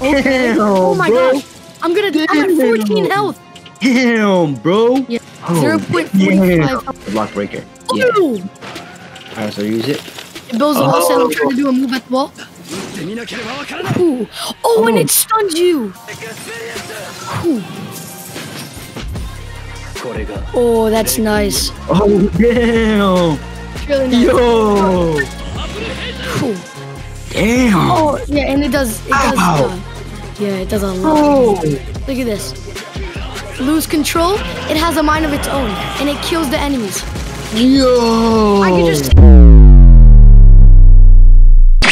Okay. Damn, oh my bro. gosh. I'm gonna. I'm at 14 health. Damn, bro. Yeah. Oh, 0.45 yeah. health. The block breaker. Yeah. Ooh. Alright, so use it. Bills Oh. also I'm trying to do a move at the wall. Ooh. Oh, and Oh. it stuns you. Ooh. Oh, that's nice. Oh, damn. It's really nice. Yo. Ooh. Damn. Oh, yeah, and it does. It does. Ow. Yeah, it does a lot. Oh. Look at this. Lose control. It has a mind of its own, and it kills the enemies. Yo. I can just.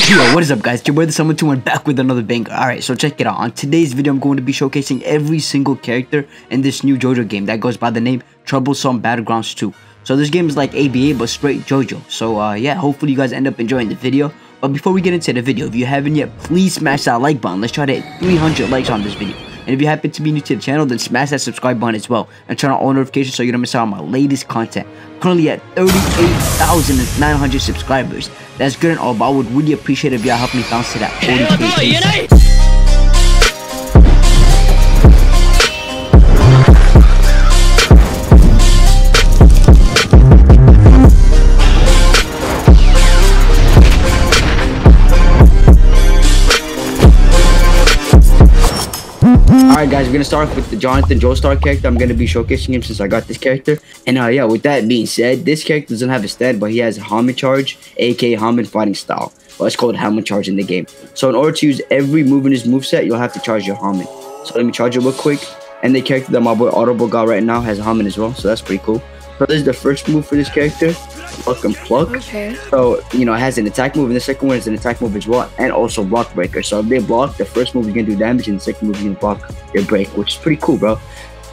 Yo, what is up guys? It's your brother Someone 2 and back with another banger. Alright, so check it out. On today's video, I'm going to be showcasing every single character in this new JoJo game that goes by the name Troublesome Battlegrounds 2. So this game is like ABA but straight JoJo. So uh, yeah, hopefully you guys end up enjoying the video. But before we get into the video, if you haven't yet, please smash that like button. Let's try to hit 300 likes on this video. And if you happen to be new to the channel, then smash that subscribe button as well. And turn on all notifications so you don't miss out on my latest content. Currently at 38,900 subscribers. That's good and all, but I would really appreciate if y'all help me bounce to that 40k. Alright guys, we're gonna start off with the Jonathan Joestar character. I'm gonna be showcasing him since I got this character. And uh yeah, with that being said, this character doesn't have a stat, but he has a Hamon Charge, aka Hamon Fighting Style. Well, it's called Hamon Charge in the game. So in order to use every move in his moveset, you'll have to charge your Hamon. So let me charge it real quick. And the character that my boy Audible got right now has Hamon as well, so that's pretty cool. So this is the first move for this character. Pluck and pluck. Okay. So, you know, it has an attack move, and the second one is an attack move as well, and also block breaker. So if they block, the first move is gonna do damage, and the second move is gonna block your break, which is pretty cool, bro.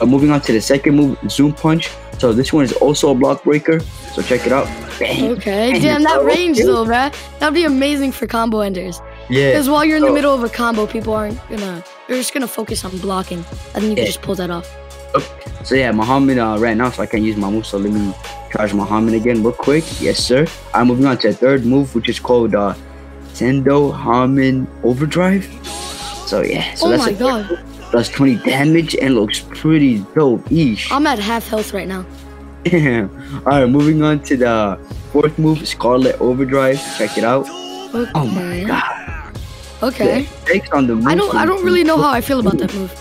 Uh, moving on to the second move, Zoom Punch. So this one is also a block breaker. So check it out. Bang. Okay. Bang. Damn, that range though, bruh. That'd be amazing for combo enders. Yeah. Because while you're in the middle of a combo, people aren't gonna. They're just gonna focus on blocking, I think you can just pull that off. So yeah, Muhammad uh, right now, so I can't use my move. So let me charge Muhammad again real quick. Yes, sir. I'm moving on to the third move, which is called uh, Sendo Hamon Overdrive. So yeah, so oh that's my a- god. does 20 damage and looks pretty dope. Eesh. I'm at half health right now. Damn. All right, moving on to the fourth move, Scarlet Overdrive. Check it out. Okay. Oh my god. Okay. Takes on the move. I don't. I don't really know how I feel about that move.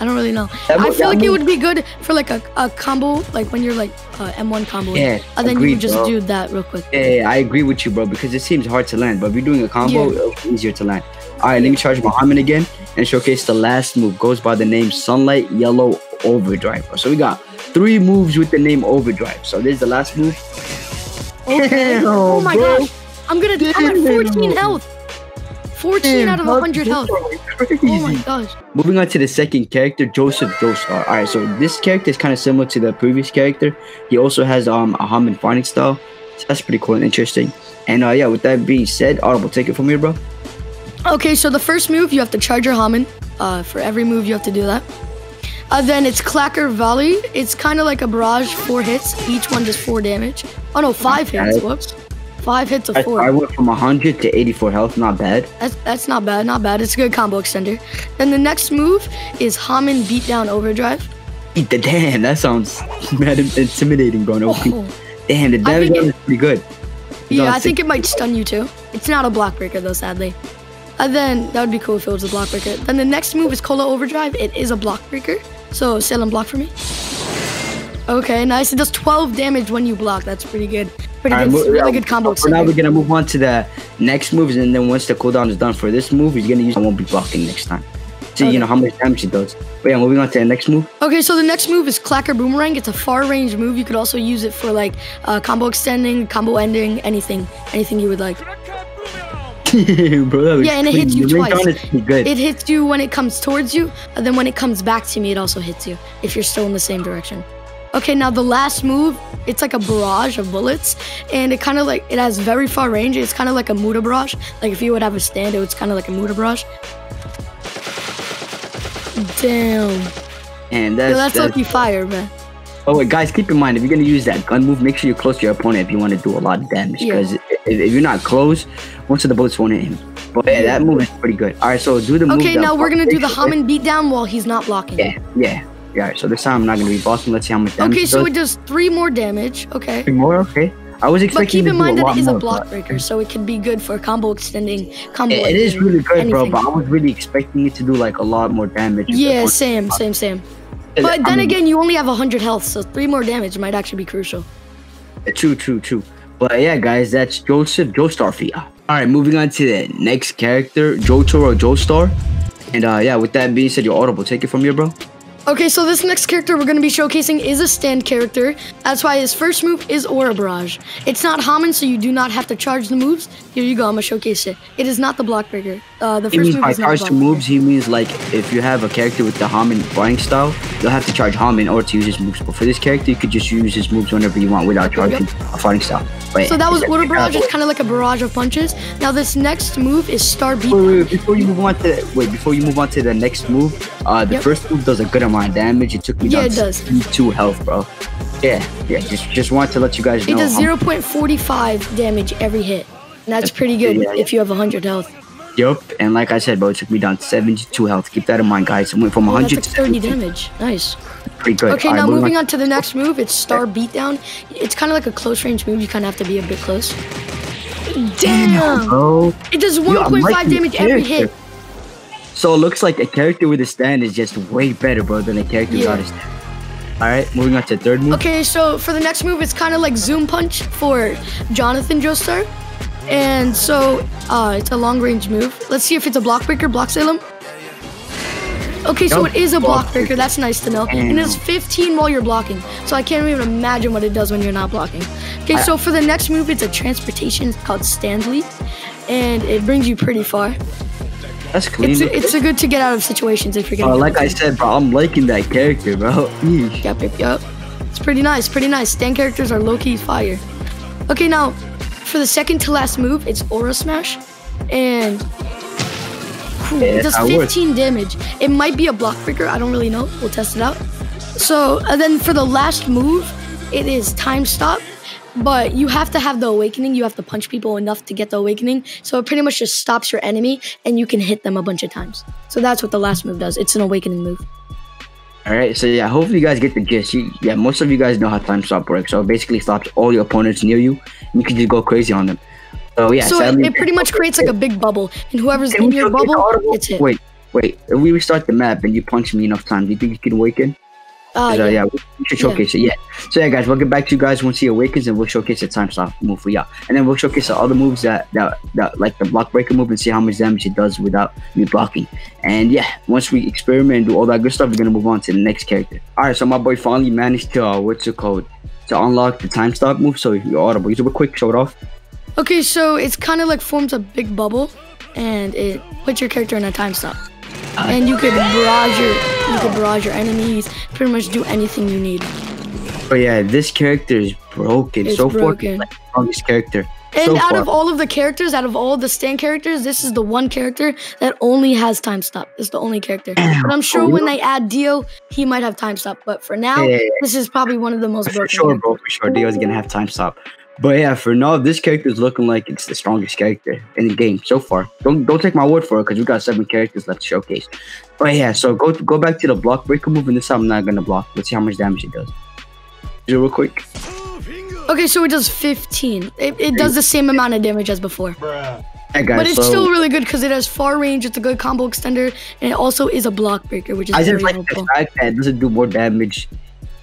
I don't really know. I feel like it would be good for like a, a combo, like when you're like uh, M1 combo. Yeah, And then you agreed, would just bro. do that real quick. Yeah, yeah, I agree with you, bro, because it seems hard to land. But if you're doing a combo, Yeah. it'll be easier to land. All right, let me charge Muhammad again and showcase the last move. Goes by the name Sunlight Yellow Overdrive. bro. So we got three moves with the name Overdrive. So this is the last move. Okay. Damn, oh my bro. gosh. I'm gonna. I'm at 14 health. 14 out of 100 health. Crazy. Oh my gosh. Moving on to the second character, Joseph Joestar. All right, so this character is kind of similar to the previous character. He also has um a Hamon fighting style. So that's pretty cool and interesting. And uh yeah, with that being said, Audible, take it from here, bro. Okay, so the first move you have to charge your Hamon. Uh, for every move you have to do that. Uh, then it's Clacker Volley. It's kind of like a barrage, four hits. Each one does four damage. Oh no, five hits. Whoops. Five hits of four. I went from 100 to 84 health, not bad. That's that's not bad, not bad. It's a good combo extender. Then the next move is Hamon Beatdown Overdrive. Eat the damn, that sounds mad intimidating, bro. No, Oh, Damn, the damage think on it- is pretty good. It's yeah, I think it might stun you too. It's not a block breaker though, sadly. And then that would be cool if it was a block breaker. Then the next move is Cola Overdrive. It is a block breaker. So Salem block for me. Okay, nice. It does 12 damage when you block. That's pretty good. Pretty All right, good. mo- really yeah, good combo. For now, we're gonna move on to the next moves, and then once the cooldown is done for this move, he's gonna use. I won't be blocking next time. See, Okay. you know how much damage it does. But yeah, moving on to the next move. Okay, so the next move is Clacker Boomerang. It's a far range move. You could also use it for like uh, combo extending, combo ending, anything, anything you would like. bro, Yeah, and it hits you The twice. on it's pretty good. It hits you when it comes towards you, and then when it comes back to me, it also hits you if you're still in the same direction. Okay, now the last move, it's like a barrage of bullets, and it kind of like it has very far range. It's kind of like a Muda barrage. Like if you would have a stand, it was kind of like a Muda barrage. Damn, and Yo, that's, that's that's lucky fire, man. Oh, wait, guys, keep in mind if you're gonna use that gun move, make sure you're close to your opponent if you want to do a lot of damage. Yeah. Because if, if you're not close, most of the bullets won't hit him. But yeah, that move is pretty good. All right, so do the move. Okay, now we're gonna do the Hamon beatdown while he's not blocking. Yeah, yeah. Yeah, right, so this time I'm not gonna be bossing. Let's see how much damage. Okay, it so does. it does three more damage. Okay. Three more. Okay. I was expecting. But keep in mind that it is a more, block but- breaker, so it could be good for combo extending, combo. Yeah, it is really good, bro. But I was really expecting it to do like a lot more damage. Yeah, same, same, same. But I then mean, again, you only have 100 health, so three more damage might actually be crucial. True, true, true. But yeah, guys, that's Joseph Joestar for ya. All right, moving on to the next character, Joe Jotaro Joestar. And uh, yeah, with that being said, you're audible, take it from here, bro. Okay, so this next character we're going to be showcasing is a stand character. That's why his first move is Ora Barrage. It's not Hamon, so you do not have to charge the moves. Here you go, I'm going to showcase it. It is not the block breaker. Uh, the He first move by is not charge the moves, he means like if you have a character with the Hamon flying style, you'll have to charge Hamon or to use his moves. But for this character, you could just use his moves whenever you want without charging a fighting style. But So that was Ora Barrage. It's kind of like a barrage of punches. Now this next move is Star Beat. Wait, wait, wait, before you move on to wait, before you move on to the next move, uh, the Yep. first move does a good amount of damage. It took me Yeah, down it does. to two health, bro. Yeah, yeah. Just just want to let you guys know. It does 0.45 damage every hit. And that's pretty good Yeah, yeah. if you have 100 health. Yup, and like I said, bro, it took me down to 72 health. Keep that in mind, guys. I went from Oh, 100 to like 30 damage. Nice. Pretty good. Okay, All right, now moving on to the next move, it's Star Beatdown. It's kind of like a close range move. You kind of have to be a bit close. Damn! bro. It does 1.5 liking the damage every hit. So it looks like a character with a stand is just way better, bro, than a character Yeah. without a stand. All right, moving on to the third move. Okay, so for the next move, it's kind of like Zoom Punch for Jonathan Joestar. And so uh, it's a long range move. Let's see if it's a block breaker, block Salem. Okay, so it is a block breaker. That's nice to know. And it's 15 while you're blocking. So I can't even imagine what it does when you're not blocking. Okay, so for the next move, it's a transportation it's called Stanley. And it brings you pretty far. That's clean. It's a, it's a good to get out of situations if you're getting. Uh, like I said, bro, I'm liking that character, bro. Yeesh. Yep, yep, yep. It's pretty nice, pretty nice. Stand characters are low key fire. Okay, now for the second to last move, it's Ora Smash, and whew, Yeah, it does that works. 15 damage. It might be a block breaker. I don't really know. We'll test it out. So, and then for the last move, it is Time Stop. But you have to have the awakening. You have to punch people enough to get the awakening. So it pretty much just stops your enemy, and you can hit them a bunch of times. So that's what the last move does. It's an awakening move. All right, so yeah, hopefully you guys get the gist. You, yeah, most of you guys know how time stop works. So it basically stops all your opponents near you, and you can just go crazy on them. So yeah, So it, sadly- it pretty much creates like a big bubble, and whoever's in your bubble, it's hit. Wait, wait. If we restart the map and you punch me enough times, do you think you can awaken? Uh, 'Cause, uh, yeah. yeah, we should showcase it. Yeah. So yeah, guys, we'll get back to you guys once he awakens, and we'll showcase the time stop move for y'all, and then we'll showcase all the other moves that that, that like the block breaker move, and see how much damage it does without me blocking. And yeah, once we experiment and do all that good stuff, we're gonna move on to the next character. All right, so my boy finally managed to uh, what's it called to unlock the time stop move. So you're audible. You do a quick show it off. Okay, so it's kind of like forms a big bubble, and it puts your character in a time stop. And you could barrage your you could barrage your enemies, pretty much do anything you need. Oh yeah, this character is broken. It's so far, broken. like the strongest character. And so out far. of all of the characters, out of all the stand characters, this is the one character that only has time stop. It's the only character. But I'm sure oh, when they add Dio, he might have time stop. But for now, Yeah, yeah, yeah. this is probably one of the most For broken. sure, characters. bro. For sure, Dio's gonna have time stop. But yeah, for now, this character is looking like it's the strongest character in the game so far. Don't don't take my word for it because we got seven characters left to showcase. But yeah, so go go back to the block breaker move, and this time I'm not gonna block. Let's see how much damage it does. Do it real quick. Okay, so it does 15. It, it does the same amount of damage as before. Yeah, guys. But it's so still really good because it has far range. It's a good combo extender, and it also is a block breaker, which is I very just like helpful. the fact that it doesn't do more damage.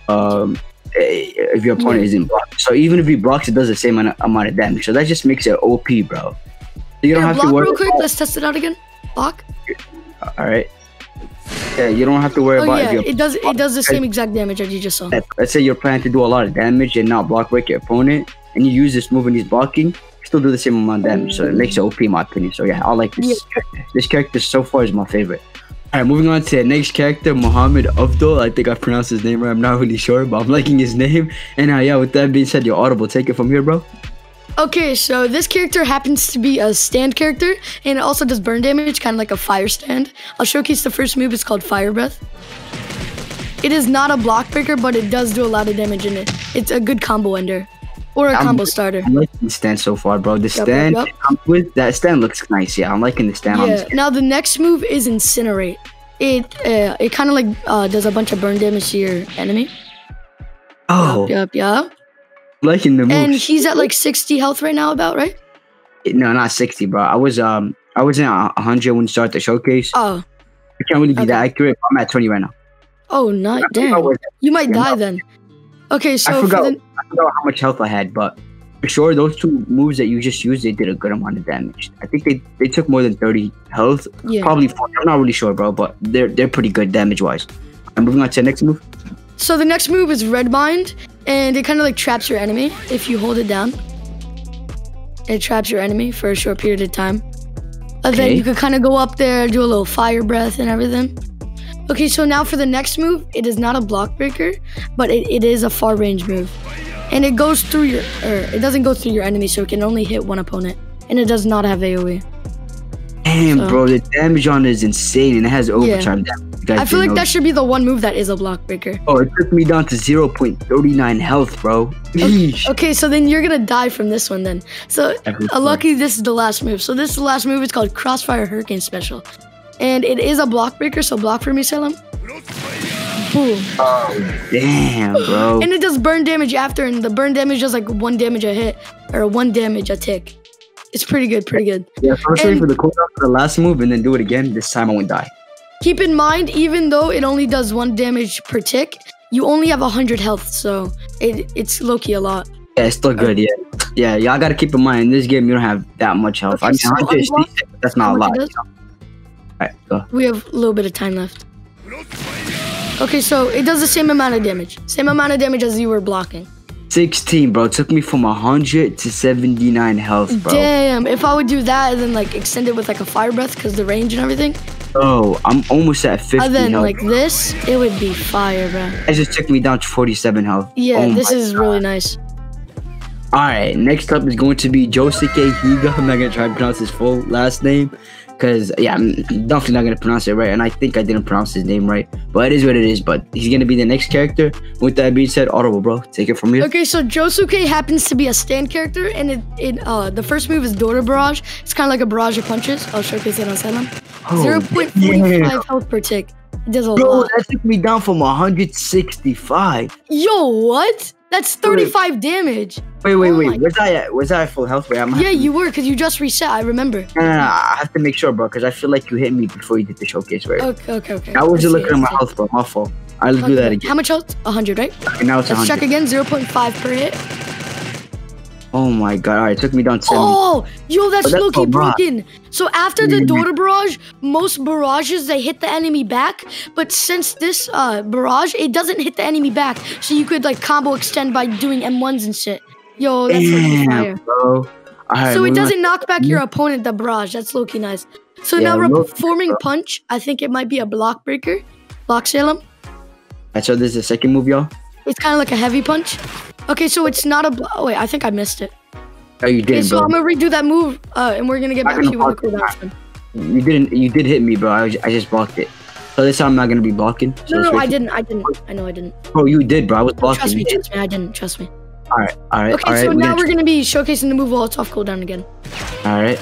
Um, Eh, if your opponent Yeah. isn't blocked. So even if he blocks, it does the same amount amount of damage. So that just makes it OP, bro. So you don't have to worry. real quick. Let's test it out again. Block. all right. Yeah, you don't have to worry Oh about yeah, it does. It does the same exact damage as you just saw. let's say you're planning to do a lot of damage and not block break your opponent, and you use this move and he's blocking, still do the same amount of damage. So it makes it OP in my opinion. So yeah, I like this Yeah. character. This character so far is my favorite. Alright, moving on to the next character, Muhammad Abdul. I think I pronounced his name right. I'm not really sure, but I'm liking his name. And uh, yeah, with that being said, you're audible. Take it from here, bro. Okay, so this character happens to be a stand character, and it also does burn damage, kind of like a fire stand. I'll showcase the first move. It's called Fire Breath. It is not a block breaker, but it does do a lot of damage in it. It's a good combo ender. Or a I'm- combo starter. I'm liking the stand so far, bro. The yup, stand it comes with that stand looks nice. Yeah, I'm liking the stand on Yeah. this. Now the next move is incinerate. It uh, it kind of like uh, does a bunch of burn damage to your enemy. Oh, Yup, yup. liking the moves. And he's at like 60 health right now, about right? no, not 60, bro. I was um I was in 100 when you started the showcase. Oh, I can't really be Okay. that accurate. but I'm at 20 right now. oh, not damn. You might die then. Okay, so for forgot. the, I forgot how much health I had, but for sure those two moves that you just used, they did a good amount of damage. I think they, they took more than 30 health. yeah. Probably 40. I'm not really sure, bro, but they're they're pretty good damage wise. I'm moving on to the next move. So the next move is Red Bind, and it kind of like traps your enemy if you hold it down. It traps your enemy for a short period of time. And then Okay. you could kind of go up there, do a little fire breath and everything. Okay, so now for the next move, it is not a block breaker, but it, it is a far range move. And it goes through your, or it doesn't go through your enemy, so it can only hit one opponent. And it does not have AoE. Damn, So- bro, the damage on it is insane and it has overtime damage. You I feel like know that should be the one move that is a block breaker. Oh, it took me down to 0.39 health, bro. Yeesh. Okay, so then you're gonna die from this one then. So uh, lucky this is the last move. So this is the last move. It's called Crossfire Hurricane Special, and it is a block breaker. So block for me, Salem. Boom, Damn, bro. and it does burn damage after, and the burn damage does like one damage a hit or one damage a tick. It's pretty good, pretty good. Yeah, first wait and- for the cooldown for the last move and then do it again. This time I won't die. Keep in mind, even though it only does one damage per tick, you only have hundred health, so it it's low key a lot. Yeah, it's still good, yeah. Yeah, y'all gotta keep in mind, in this game you don't have that much health. I Okay, mean, so 100 is unblock- decent, that's not a lot. it does? Alright, go. We have a little bit of time left. Okay, so it does the same amount of damage. Same amount of damage as you were blocking. 16, bro. It took me from 100 to 79 health, bro. Damn, if I would do that and then like extend it with like a fire breath because the range and everything, Oh, I'm almost at 50 and then health. like this, it would be fire, bro. it just took me down to 47 health. Yeah, Oh this is really nice. Alright, next up is going to be Josuke Higa. I'm not gonna try to pronounce his full last name. Cause yeah, I'm definitely not gonna pronounce it right, and I think I didn't pronounce his name right. But it is what it is. But he's gonna be the next character. With that being said, Audible, bro, take it from here. Okay, so Josuke happens to be a stand character, and it, it uh the first move is Dora Barrage. It's kind of like a barrage of punches. I'll showcase it on Salem. Oh, Zero point forty five health per tick. It does a Bro, lot. that took me down from 165. Yo, what? That's thirty five damage. Wait, wait, Oh wait. Was I at, was I at full health? Wait, I'm Yeah, you were because you just reset. I remember. No, no, no, I have to make sure, bro, because I feel like you hit me before you did the showcase, right? Okay, okay, okay. I wasn't Let's looking at my health, bro. My fault. I'll do that again. How much health? 100, right? Okay, now it's Let's 100. check again. 0.5 per hit. Oh my god! All right, it took me down 70. Oh, yo, that's, Oh, that's low-key broken. So after the Mm. Dora barrage, most barrages they hit the enemy back, but since this uh barrage, it doesn't hit the enemy back. So you could like combo extend by doing M1s and shit. Yo, that's low-key fire. Damn, bro. All right, So it doesn't knock back your opponent the barrage. That's low-key nice. So Yeah, now we're performing punch. I think it might be a block breaker. Block Salem. Alright, so this is the second move, y'all. It's kind of like a heavy punch. Okay, so it's not a. Oh, wait, I think I missed it. Oh, you didn't, so bro. I'm gonna redo that move, uh, and we're gonna get back to you with the. You didn't. You did hit me, bro. I, was- I just blocked it. So this time I'm not gonna be blocking. So No, no, I didn't. I didn't. I know I didn't. Oh, you did, bro. I was blocking. Trust me, You trust me. I didn't. Trust me. All right, all right, Okay, all right. so we're now gonna- we're gonna be showcasing the move while it's off cooldown again. All right.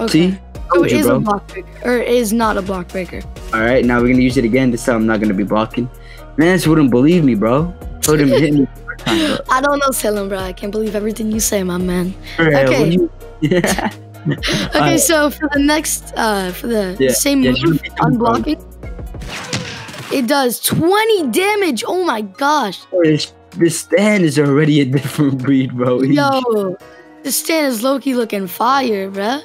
Okay. See, so it you, is a block breaker, or it is not a block breaker. All right. Now we're gonna use it again. This time I'm not gonna be blocking. Man, this wouldn't believe me, bro. Told him to hit me. Time, bro. I don't know, Salem, bro. I can't believe everything you say, my man. Okay. you- Yeah. Okay, so for the next, uh, for the Yeah, same yeah, move, you repeat the move, bro. unblocking, it does 20 damage. Oh my gosh. This, stand is already a different breed, bro. Yo, this stand is Loki looking fire, bruh.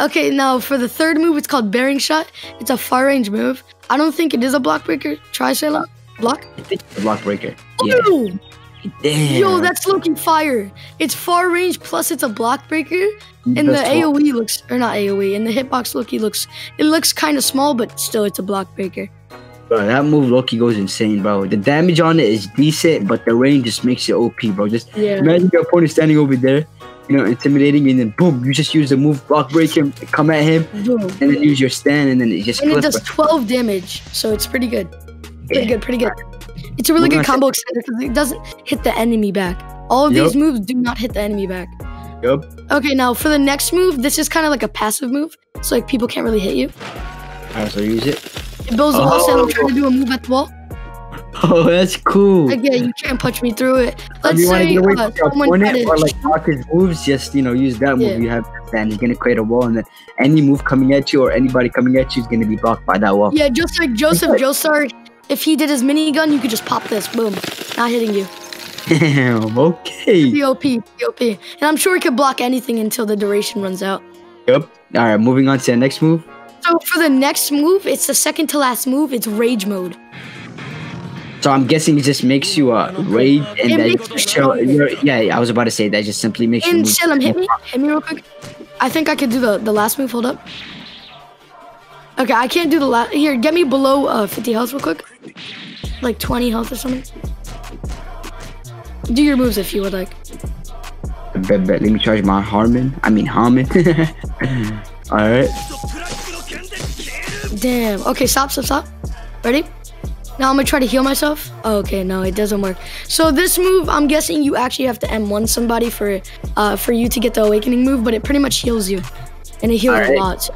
Okay, now for the third move, it's called Bearing Shot. It's a far range move. I don't think it is a block breaker. Try Salem. Block. I think it's a block breaker. Yeah. Ooh, Damn. yo, that's looking fire. It's far range plus it's a block breaker. And the That's twelve. AoE looks, or not AoE, and the hitbox Loki looks, it looks kind of small, but still it's a block breaker. Bro, that move Loki goes insane, bro. The damage on it is decent, but the range just makes it OP, bro. Just Yeah. imagine your opponent standing over there, you know, intimidating, and then boom, you just use the move, block breaker, come at him, Boom. and then use your stand, and then it just And it clips. does 12 damage, so it's pretty good. Pretty Yeah. good, pretty good. It's a really Moving good combo extender because it doesn't hit the enemy back. All of Yep. these moves do not hit the enemy back. Yup. Okay, now for the next move, this is kind of like a passive move, so like people can't really hit you. Alright, so use it. It builds the wall, so Oh. I'm trying to do a move at the wall. Oh, that's cool. Like, yeah, you can't punch me through it. Let's you say get uh, someone opponent or like block his moves, just you know use that move Yeah. you have and you're gonna create a wall and then any move coming at you or anybody coming at you is gonna be blocked by that wall. Yeah, just like Joseph Joestar, if he did his minigun, you could just pop this, boom, not hitting you. Damn, okay. POP, POP. And I'm sure he could block anything until the duration runs out. Yep. Alright, moving on to the next move. So for the next move, it's the second to last move, it's rage mode. So I'm guessing it just makes you uh rage and It then makes you show you're- yeah, I was about to say that just simply makes you And. Salem, hit me. Hit me real quick. I think I could do the, the last move. Hold up. Okay, I can't do the last. Here, get me below uh, 50 health real quick. Like 20 health or something. Do your moves if you would like. Bet, bet, let me charge my Harmon. I mean Harmon. Alright. Damn. Okay, stop, stop, stop. Ready? Now I'm gonna try to heal myself. Oh, okay, no, it doesn't work. So this move, I'm guessing you actually have to M1 somebody for uh for you to get the awakening move, but it pretty much heals you, and it heals Alright. a lot.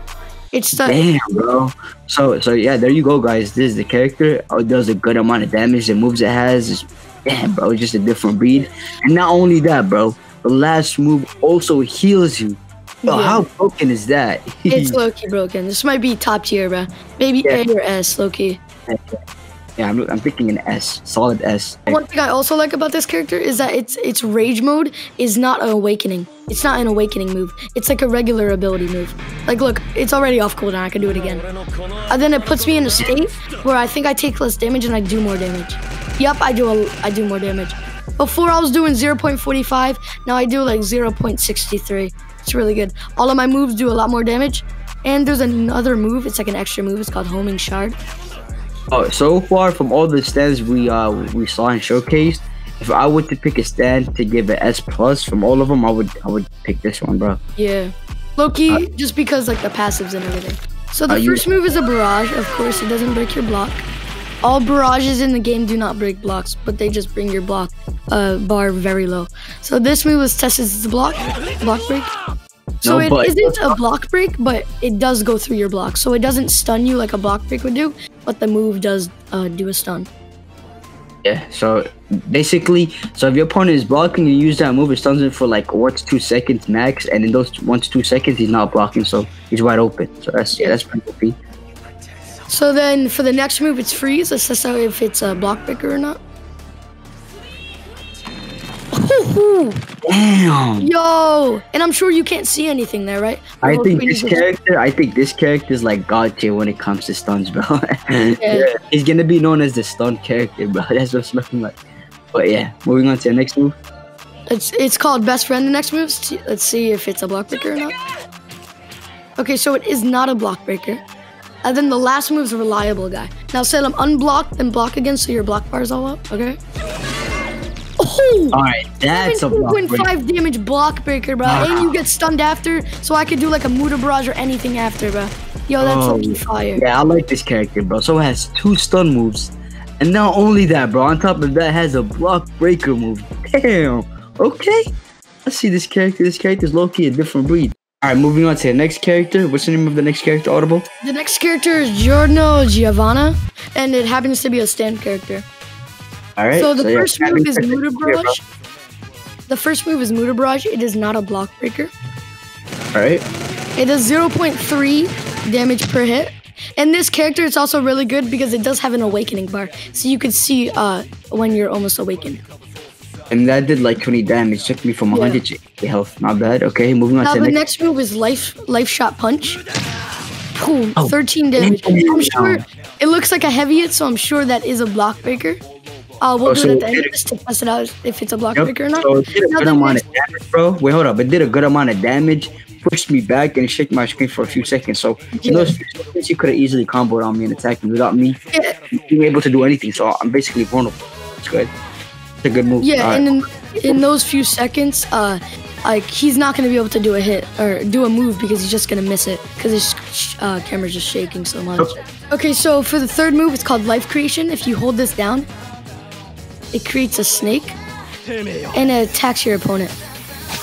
It's the Damn, bro. So, so yeah, there you go, guys. This is the character. Oh, it does a good amount of damage. The moves it has is, damn, bro, just a different breed. And not only that, bro, the last move also heals you. Bro, Yeah. how broken is that? it's low key broken. This might be top tier, bro. Maybe Yeah. A or S, low key. Yeah, I'm, I'm thinking an S, solid S. One thing I also like about this character is that its its rage mode is not an awakening. It's not an awakening move. It's like a regular ability move. Like, look, it's already off cooldown. I can do it again. And then it puts me in a state where I think I take less damage and I do more damage. Yep, I do a, I do more damage. Before I was doing 0.45, now I do like 0.63. It's really good. All of my moves do a lot more damage. And there's another move. It's like an extra move. It's called Homing Shard. Oh, so far from all the stands we uh we saw and showcased, if I were to pick a stand to give an S plus from all of them, I would I would pick this one, bro. Yeah. Loki, just because like the passives and everything. So the Uh, you- first move is a barrage. Of course, it doesn't break your block. All barrages in the game do not break blocks, but they just bring your block uh, bar very low. So this move was tested as a block, block break. So No, it but- isn't a block break, but it does go through your block. So it doesn't stun you like a block break would do, but the move does uh, do a stun. Yeah. So basically, so if your opponent is blocking, you use that move. It stuns him for like one to two seconds max, and in those one to two seconds, he's not blocking, so he's wide open. So that's yeah, that's pretty OP. So then for the next move, it's freeze. Let's test out if it's a block breaker or not. Damn. Yo, and I'm sure you can't see anything there, right? I think this is- character, I think this character is like god tier when it comes to stuns, bro. yeah. He's gonna be known as the stun character, bro. That's what's looking like. But yeah, moving on to the next move. It's it's called best friend. The next move. Let's see- if it's a block breaker or not. Okay, so it is not a block breaker. And then the last move is a reliable guy. Now Salem, unblock, then block again, so your block bar is all up. Okay. Oh. All right, that's a block breaker. 2.5 damage block breaker, bro. And you get stunned after, so I could do like a Muda Barrage or anything after, bro. Yo, that's Oh, fucking fire. Yeah, I like this character, bro. So it has two stun moves, and not only that, bro. On top of that, it has a block breaker move. Damn. Okay. Let's see this character. This character is low key a different breed. All right, moving on to the next character. What's the name of the next character? Audible. The next character is Giorno Giovanna, and it happens to be a stand character. All right. So the yeah, first that move is. Muda Yeah. Barrage. The first move is Muda Barrage. It is not a block breaker. All right. It does 0.3 damage per hit. And this character is also really good because it does have an awakening bar. So you could see uh, when you're almost awakened. And that did like 20 damage. Took me from 100 to 80 health. Not bad. Okay, moving on Now to the the next. next move is life life shot punch. Boom, Oh, 13 damage. I'm sure it looks like a heavy hit, so I'm sure that is a block breaker. Uh, we'll Oh, do so it at the end this to test it out if it's a block Yep. breaker or not. So it did a Now good amount of damage, bro. Wait, hold up. It did a good amount of damage. Pushed me back and shook my screen for a few seconds. So in those few seconds, you could have easily comboed on me and attacked me without me Yeah, being able to do anything. So I'm basically vulnerable. It's good. It's a good move. Yeah, All right. and in, in those few seconds, uh, like he's not gonna be able to do a hit or do a move because he's just gonna miss it because his uh, camera's just shaking so much. Okay, so for the third move, it's called Life Creation. If you hold this down, it creates a snake. and it attacks your opponent.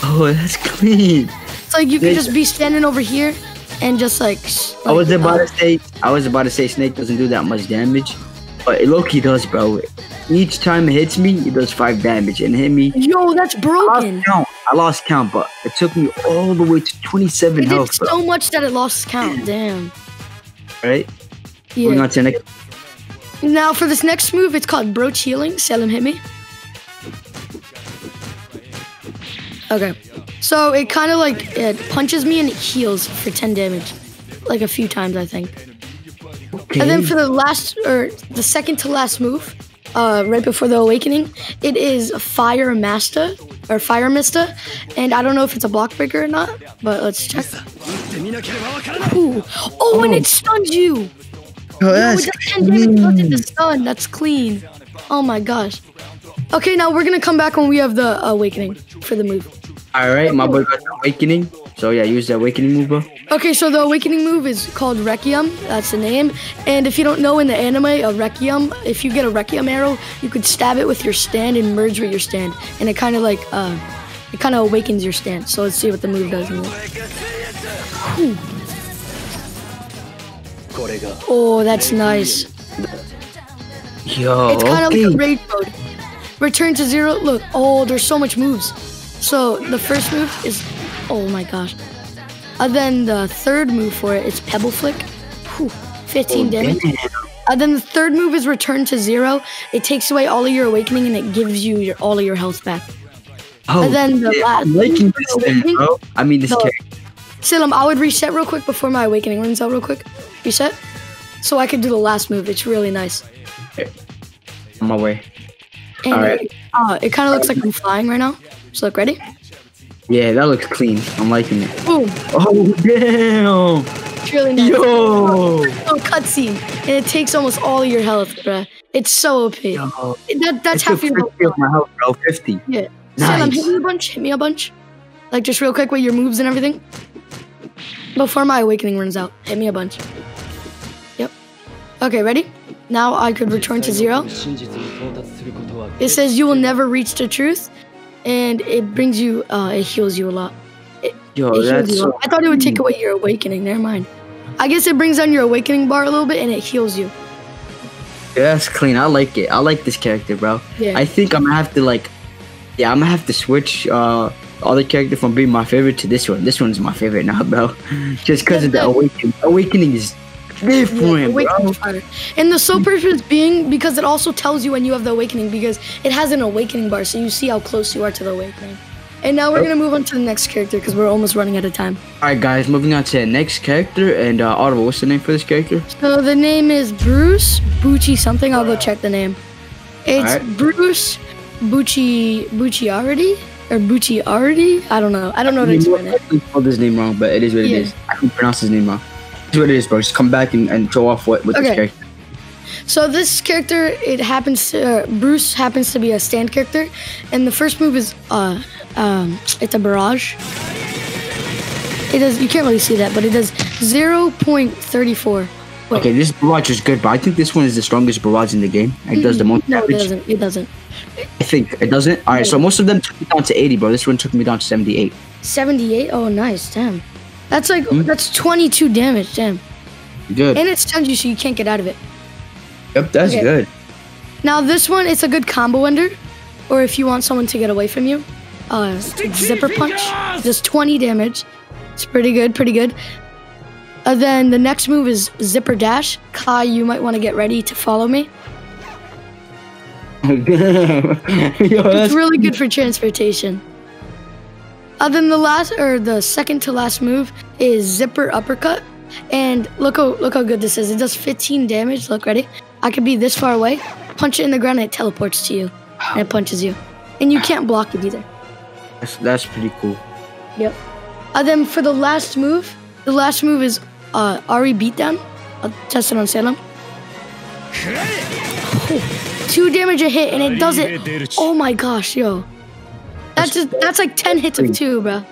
Oh, that's clean. It's like you can just be standing over here and just like. I was about uh, to say I was about to say Snake doesn't do that much damage, but it Loki does, bro. Each time it hits me, it does five damage and hit me. Yo, that's I broken. lost count. I lost count, but it took me all the way to 27 It did health, bro. so much that it lost count. Damn. Right? Moving Yeah. on to next. Now for this next move, it's called Broach Healing. Selim hit me. Okay. So it kind of like it punches me and it heals for 10 damage. Like a few times, I think. Okay. And then for the last, or the second to last move, uh, right before the awakening, it is Fire Master, or Fire Mista. And I don't know if it's a block breaker or not, but let's check. Ooh. Oh, and it stuns you! Oh, Yo, that's it does 10 damage without clean. the stun. That's clean. Oh my gosh. Okay, now we're gonna come back when we have the awakening for the move. All right, my boy got the awakening. So yeah, use the awakening move, bro. Okay, so the awakening move is called Requiem. That's the name. And if you don't know in the anime, a Requiem, if you get a Requiem arrow, you could stab it with your stand and merge with your stand, and it kind of like uh, it kind of awakens your stand. So let's see what the move does. Whew. Oh, that's nice. Yo, It's kind of okay. like a raid mode. Return to zero. Look, oh, there's so much moves. So the first move is, oh my gosh. And then the third move for it is Pebble Flick. Whew, 15 Oh, damage. damn. And then the third move is Return to zero. It takes away all of your awakening and it gives you your, all of your health back. Oh, And then the yeah, last I'm liking this thing, awakening- bro. I mean, this No. character. Salem, I would reset real quick before my awakening runs out real quick. Reset. So I could do the last move. It's really nice. On my way. And Alright. uh, it kind of looks like I'm flying right now. So look, ready? Yeah, that looks clean. I'm liking it. Boom. Oh damn! It's really nice. Yo! little cutscene, and it takes almost all your health, bruh. It's so OP. Yo, That, that's I half your health. of my health, bro. 50. Yeah. Nice. hit me a bunch. Hit me a bunch. Like just real quick with your moves and everything. Before my awakening runs out, hit me a bunch. Okay, ready? Now I could return to zero. It says you will never reach the truth, and it brings you. Uh, it heals you a lot. Yo, It heals that's you a so lot. I thought it would take away your awakening. Never mind. I guess it brings down your awakening bar a little bit, and it heals you. Yeah, That's clean. I like it. I like this character, bro. Yeah. I think I'm gonna have to like, yeah, I'm gonna have to switch uh other character from being my favorite to this one. This one's my favorite now, bro. Just because of the awakening. Awakening is Yeah, bro. And the sole purpose being because it also tells you when you have the awakening because it has an awakening bar, so you see how close you are to the awakening. And now we're gonna move on to the next character because we're almost running out of time. All right, guys, moving on to the next character. And uh, Audible, what's the name for this character? So the name is Bruce Bucci something. I'll go check the name. It's Alright. Bruce Bucci Bucciardi or Bucciardi. I don't know. I don't know what to I explain it. I spelled his name wrong, but it is what it Yeah. is. I can pronounce his name wrong. It's what it is, bro. Just come back and, and show off what with this Okay. character. So this character, it happens to uh, Bruce happens to be a stand character, and the first move is uh um it's a barrage. It does you can't really see that, but it does zero point thirty four. Okay, this barrage is good, but I think this one is the strongest barrage in the game. It does the most No, it doesn't. It doesn't. I think it doesn't. All right, so most of them took me down to 80, bro. This one took me down to 78. Seventy eight. Oh, nice. Damn. That's like Hmm? that's twenty two damage. Damn. Good. And it stuns you, so you can't get out of it. Yep, that's Okay. good. Now this one, it's a good combo ender, or if you want someone to get away from you, uh, zipper punch, does 20 damage. It's pretty good, pretty good. Uh, then the next move is zipper dash. Kai, you might want to get ready to follow me. Yo, It's really good for transportation. Uh, then the last or the second to last move is zipper uppercut, and look how look how good this is. It does 15 damage. Look, ready? I could be this far away, punch it in the ground, and it teleports to you, and it punches you, and you can't block it either. that's, that's pretty cool. Yep. Uh, then for the last move, the last move is uh, Ari beatdown. I'll test it on Salem. Two damage a hit, and it does it. Oh my gosh, yo. That's just, that's like ten hits of two, bro.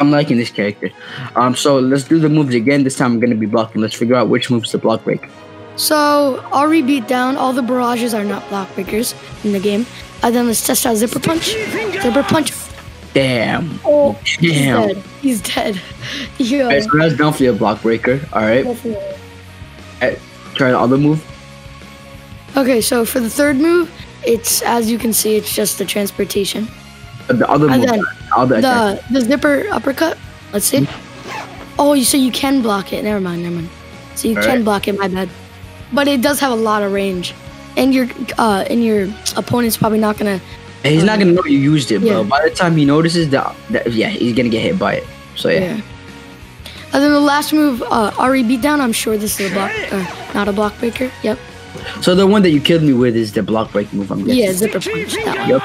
I'm liking this character. Um, so let's do the moves again. This time I'm gonna be blocking. Let's figure out which moves to block break. So Ari beatdown. All the barrages are not block breakers in the game. And then let's test out Zipper Punch. Zipper Punch. Damn. Oh, damn. he's dead. He's dead. Yo. Alright, so that's definitely a block breaker. All right. Try the other move. Okay, so for the third move, it's as you can see, it's just the transportation. Uh, The other And move. then the other. The the zipper uppercut. Let's see. Oh, you so you can block it. Never mind, never mind. So you can Alright. block it. My bad. But it does have a lot of range, and your uh and your opponent's probably not gonna. And he's not gonna know you used it, bro. By the time he notices that, that, yeah, he's gonna get hit by it. So yeah. Yeah. And then the last move, uh, Ari beatdown. I'm sure this is a block, uh, not a block breaker. Yep. So the one that you killed me with is the block break move. I'm guessing. Yeah, zipper punch. That one. Yep.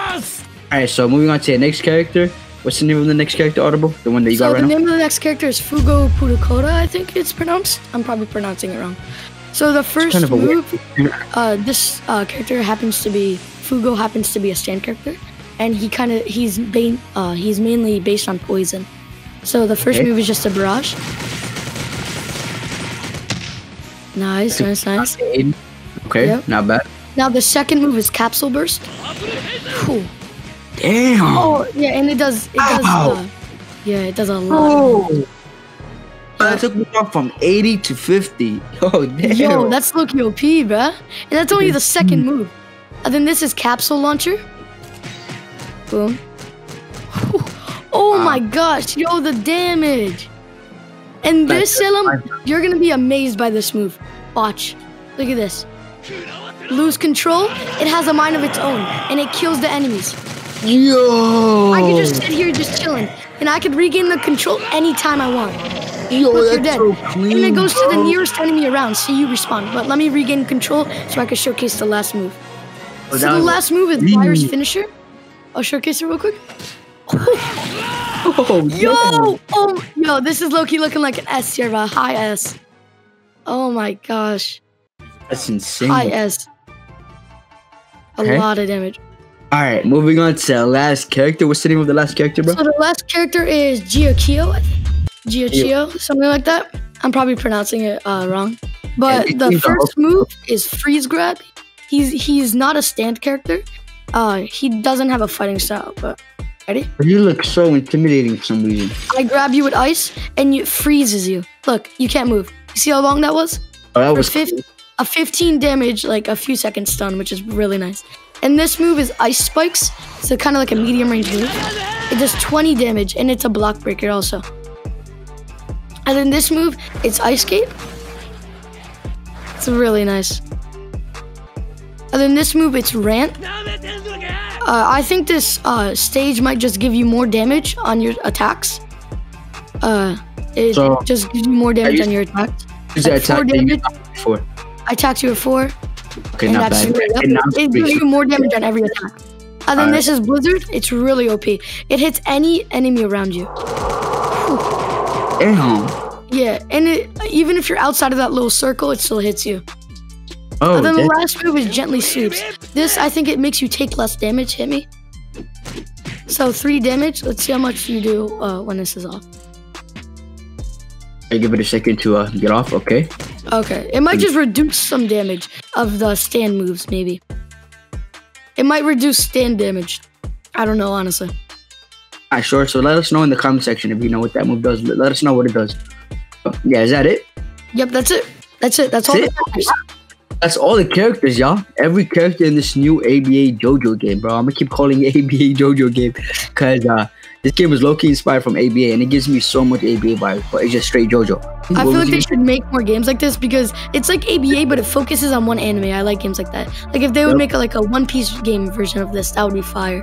All right. So moving on to the next character. What's the name of the next character? Audible. The one that you So got right now. So the name of the next character is Fugo Pudokota, I think it's pronounced. I'm probably pronouncing it wrong. So the first kind of move, uh, this uh, character happens to be Fugo happens to be a stand character, and he kind of he's ba- uh, he's mainly based on poison. So the first Okay. move is just a barrage. Nice, nice, nice. Okay. Yep. Not bad. Now the second move is capsule burst. Whew. Damn. Oh yeah, and it does it does uh, yeah it does a lot. Oh. That took me down from 80 to 50. Oh damn. Yo, that's Loki OP, bruh. And that's only the second move. And then this is capsule launcher. Boom. Oh my gosh, yo, the damage. And this, Salem, you're gonna be amazed by this move. Watch. Look at this. Lose control, it has a mind of its own, and it kills the enemies. Yo. I could just sit here just chilling, and I could regain the control anytime I want. Yo, Look, you're that's dead. so clean. and it goes to the nearest enemy around, so you respond. But let me regain control so I can showcase the last move. Oh, so the last move is clean. Fire's finisher. I'll showcase it real quick. Oh, Yo! Oh, yo, this is Loki looking like an S here, a high S. Oh my gosh. That's insane. High S. A lot of damage. All right, moving on to the last character. What's the name of the last character, bro? So the last character is think. Giokio, something like that. I'm probably pronouncing it uh, wrong. But Yeah, the first move is freeze grab. He's he's not a stand character. Uh, he doesn't have a fighting style. But ready? You look so intimidating for some reason. I grab you with ice and it freezes you. Look, you can't move. You see how long that was? Oh, that was fif- a 15 damage, like a few seconds stun, which is really nice. And this move is ice spikes, so kind of like a medium range move. It does 20 damage and it's a block breaker also. And then this move, it's ice skate. It's really nice. And then this move, it's rant. Uh, I think this uh, stage might just give you more damage on your attacks. Uh, it So- just gives you more damage you- on your attacks. Is that like four attack you damage. got? I attacked you at four. Okay, and not that's bad. And it gives you more damage on every attack. And then Alright. this is Blizzard. It's really OP. It hits any enemy around you. Damn. Yeah, and it, even if you're outside of that little circle, it still hits you. Oh, and then the last move is Gently Weeps. This, I think it makes you take less damage. Hit me. So three damage. Let's see how much you do uh, when this is off. I give it a second to uh, get off. Okay. Okay, it might just reduce some damage of the stand moves, maybe. It might reduce stand damage. I don't know, honestly. Alright, sure. So let us know in the comment section if you know what that move does. Let us know what it does. Yeah, is that it? Yep, that's it. That's it. That's all That's the characters. That's all the characters, y'all. Every character in this new ABA JoJo game, bro. I'm gonna keep calling it ABA JoJo game because uh, this game was low key inspired from ABA and it gives me so much ABA vibes, but it's just straight JoJo. I What feel like they should make more games like this because it's like ABA, but it focuses on one anime. I like games like that. Like if they would Yep. make a, like a One Piece game version of this, that would be fire.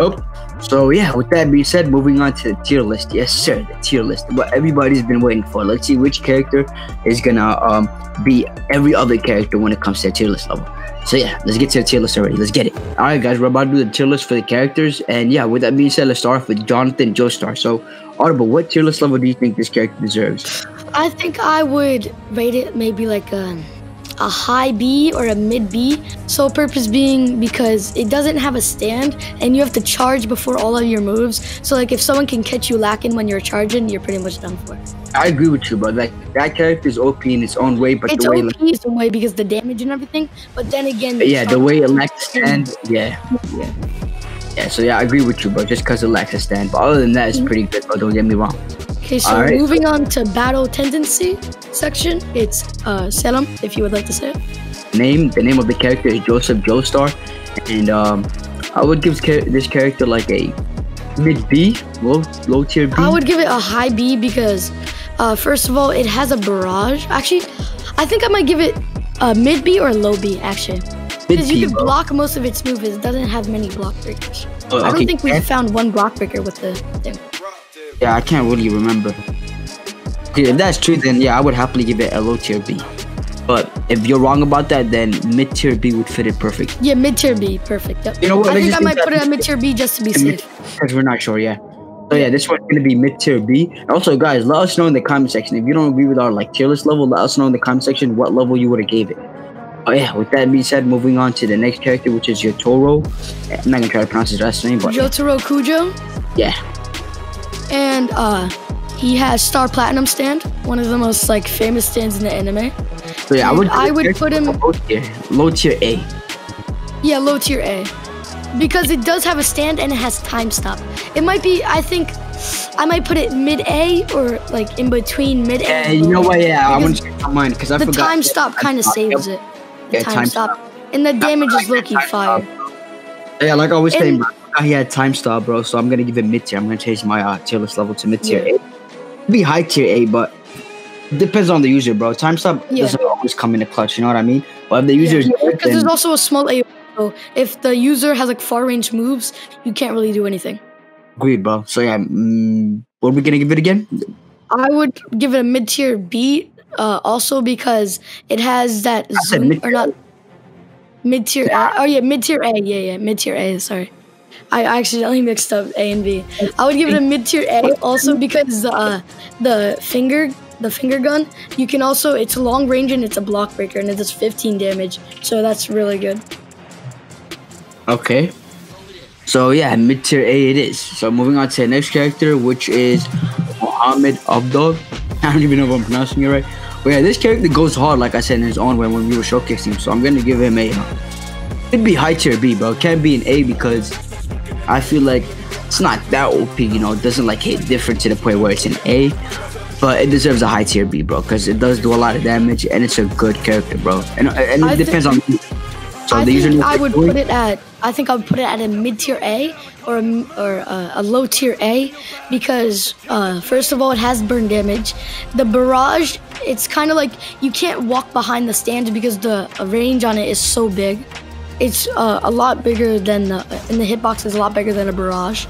Oh, so yeah, with that being said, moving on to the tier list. Yes, sir, the tier list. What everybody's been waiting for. Let's see which character is gonna um be every other character when it comes to the tier list level. So yeah, let's get to the tier list already. Let's get it. All right, guys, we're about to do the tier list for the characters, and yeah, with that being said, let's start off with Jonathan Joestar. So, Audible, what tier list level do you think this character deserves? I think I would rate it maybe like a, a high B or a mid B. Sole purpose being because it doesn't have a stand and you have to charge before all of your moves. So like if someone can catch you lacking when you're charging, you're pretty much done for. I agree with you, bro. Like that character is OP in its own way, but It's the way, OP in some way because the damage and everything. But then again, yeah, the way Alexa stand. stand, yeah, yeah, yeah. So yeah, I agree with you, bro. Just because it lacks a stand, but other than that, it's mm-hmm. pretty good, bro. Don't get me wrong. Okay, so Alright. moving on to battle tendency section, it's uh Selam, if you would like to say it. Name the name of the character is Joseph Joestar, and um, I would give this character like a mid B, low low tier B. I would give it a high B because, uh, first of all, it has a barrage. Actually, I think I might give it a mid B or a low B, actually. Because you can block most of its moves. It doesn't have many block breakers. Oh, I don't okay, think we found one block breaker with the thing. Yeah, I can't really remember. If that's true, then yeah, I would happily give it a low tier B. But if you're wrong about that, then mid tier B would fit it perfect. Yeah, mid tier B, perfect. Yep. You know what, I think I might put it at mid tier B just to be safe. Because we're not sure, yeah. So yeah, this one's gonna be mid tier B. Also, guys, let us know in the comment section if you don't agree with our like tier list level. Let us know in the comment section what level you would have gave it. Oh yeah, with that being said, moving on to the next character, which is Yotoro. I'm not gonna try to pronounce his last name, but Jotaro Kujo, yeah, and uh, he has Star Platinum stand, one of the most like famous stands in the anime. so yeah, I would I would put him- low tier, low tier A. Yeah, low tier A. Because it does have a stand and it has time stop. It might be, I think, I might put it mid A or like in between mid A. Yeah, you know what? Yeah, I want to change my mind because I The forgot. time stop kind of saves it. The Yeah, time, time stop. And the damage is low key fire. stop. Yeah, like I was saying, bro, I forgot he had time stop, bro. So I'm gonna give it mid tier. I'm gonna change my uh, tier list level to mid tier Yeah. A. Be high tier A, but depends on the user, bro. Time stop Yeah. doesn't always come in a clutch. You know what I mean? But if the user is Because there's also a small A. So if the user has like far range moves, you can't really do anything. agreed, bro. So yeah, mm, what are we gonna give it again? I would give it a mid tier B, uh, also because it has that zoom or not mid tier. A. Oh yeah, mid tier A. Yeah, yeah, mid tier A. Sorry, I accidentally mixed up A and B. I would give it a mid tier A also because uh, the finger. The finger gun, you can also, it's long range and it's a block breaker and it does 15 damage. So that's really good. Okay. So yeah, mid tier A it is. So moving on to the next character, which is Mohammad Avdol. I don't even know if I'm pronouncing it right. But yeah, this character goes hard, like I said in his own way when we were showcasing him. So I'm gonna give him a. It'd be high tier B, but It can't be an A because I feel like it's not that OP. You know, it doesn't like hit different to the point where it's an A. But it deserves a high tier B, bro, because it does do a lot of damage and it's a good character, bro. And, and it I depends on. So I think I would put it at. I think I would put it at a mid tier A or a, or a, a low tier A because uh, first of all, it has burn damage. The barrage, it's kind of like you can't walk behind the stand because the range on it is so big. It's uh, a lot bigger than the and the hitbox is a lot bigger than a barrage.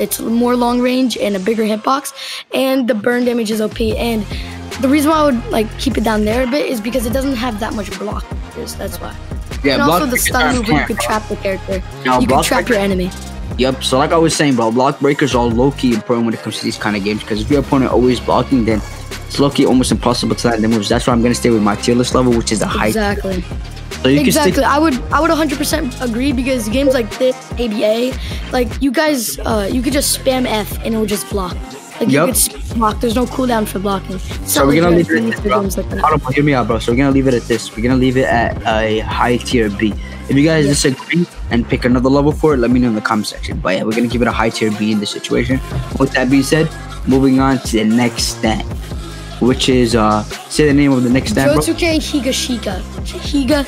It's more long range and a bigger hitbox, and the burn damage is OP. And the reason why I would like keep it down there a bit is because it doesn't have that much block. That's why. Yeah, and also the stun move where you could trap the character. No, you could trap your enemy. Yep. So like I was saying, bro, block breakers are low key important when it comes to these kind of games because if your opponent always blocking, then it's low key almost impossible to land the moves. That's why I'm gonna stay with my tier list level, which is the high. Exactly. So you exactly. I would I would 100% agree because games like this, ABA, like you guys, uh, you could just spam F and it would just block. Like Yup. you could block. There's no cooldown for blocking. So we're gonna leave it at this, bro. like. Hold on, hear me out, bro. So we're gonna leave it at this. We're gonna leave it at a high tier B. If you guys Yeah. disagree and pick another level for it, let me know in the comment section. But yeah, we're gonna give it a high tier B in this situation. With that being said, moving on to the next stand, which is uh, say the name of the next stand, bro. Josuke Higashika. Higa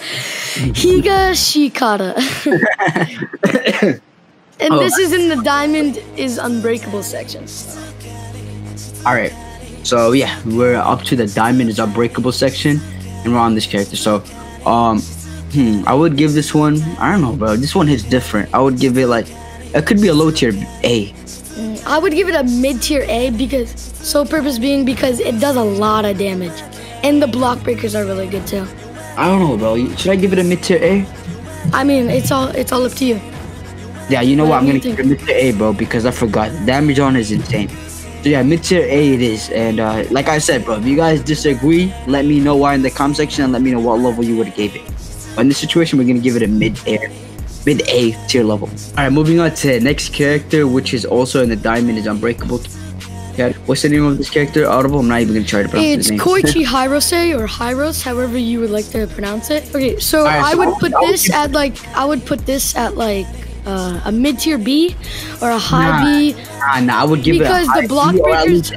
Higashikata. and Oh. this is in the diamond is unbreakable section. All right. So yeah, we're up to the diamond is unbreakable section, and we're on this character. So, um, hmm, I would give this one. I don't know, bro. This one hits different. I would give it like, it could be a low tier A. I would give it a mid tier A because sole purpose being because it does a lot of damage. And the block breakers are really good too. I don't know, bro. Should I give it a mid tier A? I mean, it's all it's all up to you. Yeah, you know What what? I'm gonna you give it think? mid tier A, bro, because I forgot. The damage on is insane. So yeah, mid tier A it is. And uh, like I said, bro, if you guys disagree, let me know why in the comment section and let me know what level you would have gave it. But in this situation, we're gonna give it a mid A, mid A tier level. All right, moving on to the next character, which is also in the diamond is unbreakable Yeah. What's the name of this character? Audible. I'm not even gonna try to pronounce It's his name. Koichi Hirose or Hyros, however you would like to pronounce it. Okay, so Alright, I so would I'll- put I'll this give- at like I would put this at like uh, a mid tier B or a high Nah, B. Nah, nah, I would give Because it a the high block B or breakers-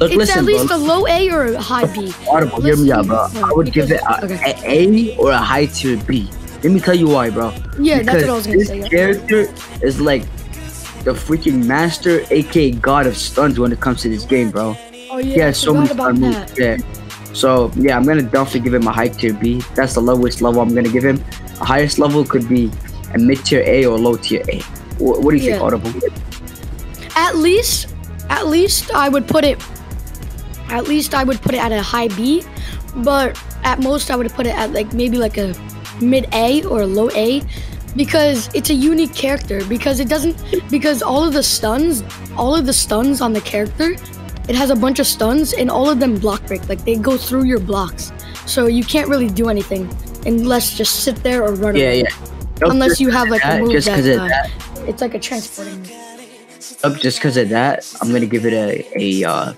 Look, It's listen, at least bro. a low A or a high B. Audible, hear me out, bro. I would give it a, okay. a A or a high tier B. Let me tell you why, bro. Yeah, that's what I was gonna this say. yeah. character is like the freaking master, aka god of stuns when it comes to this game, bro. Oh yeah, I has so many stun moves. Yeah. So yeah, I'm gonna definitely give him a high tier B. That's the lowest level I'm gonna give him. A highest level could be a mid tier A or low tier A. What, what do you think, Audible? At least, at least I would put it. At least I would put it at a high B, but at most I would put it at like maybe like a mid A or low A, because it's a unique character. Because it doesn't. Because all of the stuns, all of the stuns on the character, it has a bunch of stuns and all of them block break. Like they go through your blocks, so you can't really do anything unless just sit there or run. Yeah, away. yeah. Nope, Unless you have like a that, move just that, because of uh, that. it's like a transporting. move. Up just because of that, I'm gonna give it a a uh,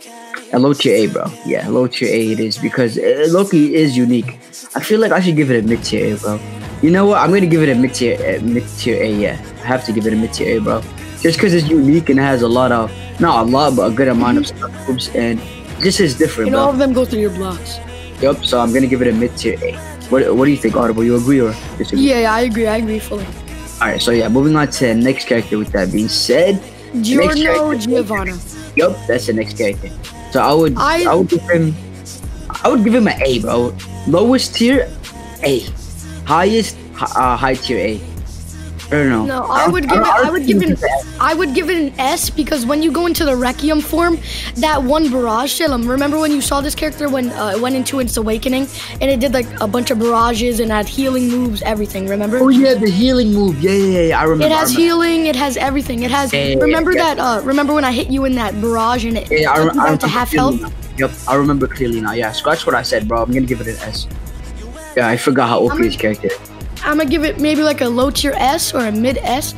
a low tier A, bro. Yeah, low tier A it is because uh, Loki is unique. I feel like I should give it a mid tier A, bro. You know what? I'm gonna give it a mid tier uh, mid tier A. Yeah, I have to give it a mid tier A, bro. Just because it's unique and has a lot of not a lot, but a good amount of stuff moves and this is different, And all of them go through your blocks. Yep. So I'm gonna give it a mid tier A. What What do you think, Audible? You agree or disagree? Yeah, yeah, I agree. I agree fully. All right. So yeah, moving on to the next character. With that being said, Giorno. Giovanna. Yup, that's the next character. So I would I, I- would give him I would give him an A, bro. Lowest tier, A. Highest uh, high tier A. I know. No, I would give it. I would give it. I would give it an S because when you go into the Requiem form, that one barrage Shalom. Remember when you saw this character when uh, it went into its awakening and it did like a bunch of barrages and had healing moves, everything. Remember? Oh yeah, the healing move. Yeah, yeah, yeah. I remember. It has remember. healing. It has everything. It has. Yeah, yeah, remember yeah. that? Uh, remember when I hit you in that barrage and it Yeah, I, took re- you I down to half health? now. Yep, I remember clearly now. Yeah, scratch what I said, bro. I'm gonna give it an S. Yeah, I forgot how OP this character. is. I'm gonna give it maybe like a low tier S or a mid S,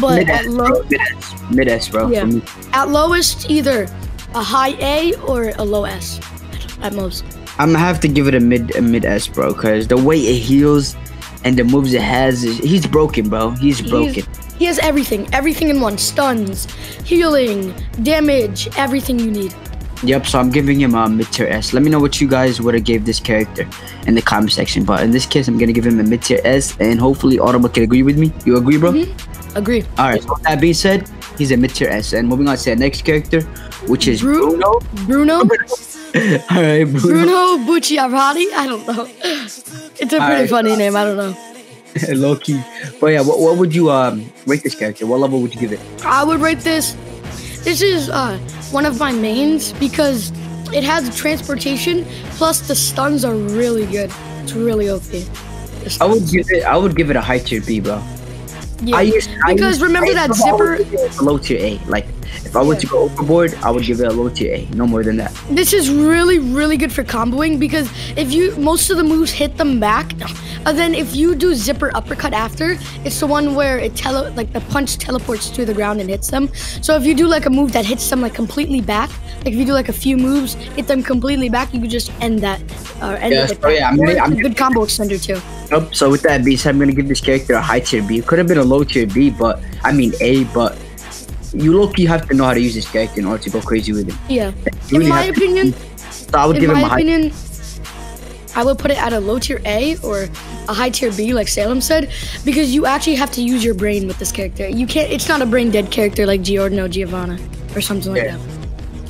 but Mid at low. Mid S. Mid S, bro. Yeah. At lowest either a high A or a low S at most. I'm gonna have to give it a mid a mid S, bro, because the way it heals and the moves it has, is, he's broken, bro. He's broken. He has everything, everything in one: stuns, healing, damage, everything you need. Yep, so I'm giving him a mid tier S. Let me know what you guys would have gave this character in the comment section. But in this case, I'm gonna give him a mid tier S, and hopefully Audible can agree with me. You agree, bro? Agree. All right. So with that being said, he's a mid tier S. And moving on to the next character, which is Bru- Bruno. Bruno, All right, Bruno. Bruno Bucciarati. I don't know. It's a pretty Alright. funny name. I don't know. Low key. But yeah, what, what would you um rate this character? What level would you give it? I would rate this. This is uh, one of my mains because it has transportation plus the stuns are really good. It's really OP. I would give it. I would give it a high tier B, bro. Yeah. I used, I Because used- remember I- that zipper- give it a low tier A. Like if I were to go overboard, I would give it a low tier A. No more than that. This is really, really good for comboing because if you most of the moves hit them back, and then if you do zipper uppercut after, it's the one where it tele like the punch teleports to the ground and hits them. So if you do like a move that hits them like completely back, like if you do like a few moves, hit them completely back, you could just end that. Uh, end Yeah, so yeah, I'm gonna- I'm a good combo extender too. So with that being said, I'm gonna give this character a high tier B. It could have been a low tier B, but I mean A. But you look, you have to know how to use this character in order to go crazy with him. Yeah. You In really my opinion, So I would in give him my a high. opinion, I would put it at a low tier A or a high tier B, like Salem said, because you actually have to use your brain with this character. You can't. It's not a brain dead character like Giordano Giovanna or something Yeah. like that.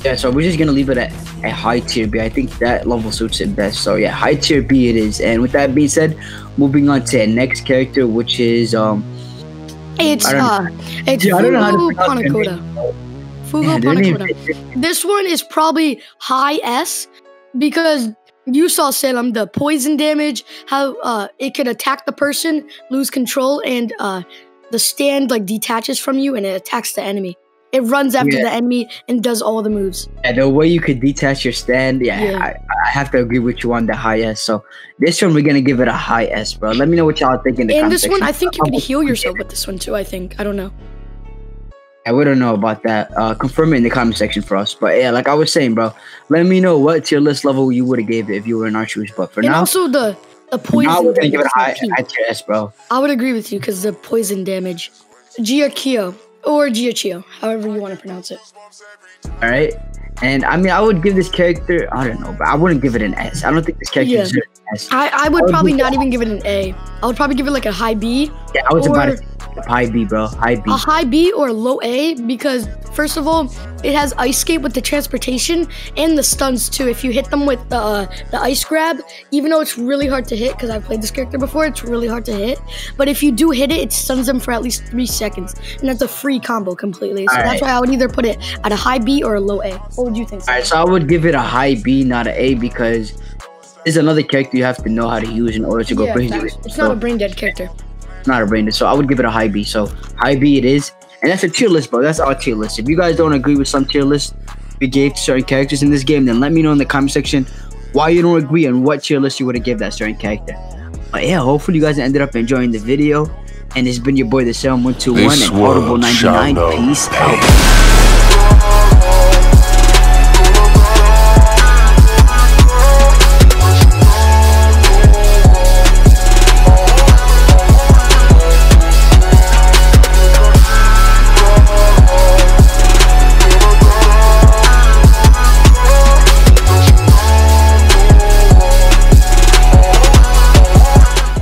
Yeah, so we're just gonna leave it at a high tier B. I think that level suits it best. So yeah, high tier B it is. And with that being said, moving on to the next character, which is um It's uh, it's Yeah, I don't know how Fugo pronounce Pannacotta. Pannacotta. This one is probably high S because you saw Salem the poison damage, how uh it could attack the person, lose control, and uh the stand like detaches from you and it attacks the enemy. It runs after Yeah. the enemy and does all the moves. And the way you could detach your stand. Yeah, Yeah. I, I have to agree with you on the high S. So this one we're gonna give it a high S, bro. Let me know what y'all think in the And this one. I think you can heal yourself with this one too. I think I don't know. I wouldn't know about that. Uh, confirm it in the comment section for us. But yeah, like I was saying, bro, let me know what tier list level you would have gave it if you were in our shoes. But for and now, also the the poison. now we're give it a high, high tier S, bro. I would agree with you because the poison damage. Giacchio or Giachio, however you want to pronounce it. All right. And I mean, I would give this character, I don't know, but I wouldn't give it an S. I don't think this character Yeah. deserves an S. I, I would would probably not even give it an A. I would probably give it like a high B, Yeah, I was about or- to say high B, bro. High B. a high B or low A because first of all, it has ice skate with the transportation and the stuns too. If you hit them with the uh, the ice grab, even though it's really hard to hit because I've played this character before, it's really hard to hit. But if you do hit it, it stuns them for at least three seconds, and that's a free combo completely. So that's why I would either put it at a high B or a low A. What would you think? All right, so I would give it a high B, not an A, because it's another character you have to know how to use in order to go Yeah, crazy it's So, not a brain dead character. Not a brain. So I would give it a high B. So high B it is. And that's a tier list, bro. That's our tier list. If you guys don't agree with some tier list we gave to certain characters in this game, then let me know in the comment section why you don't agree and what tier list you would have give that certain character. But yeah, hopefully you guys ended up enjoying the video. And it's been your boy the Seven One Two One This and Audible world ninety shall nine. know Peace pain. out.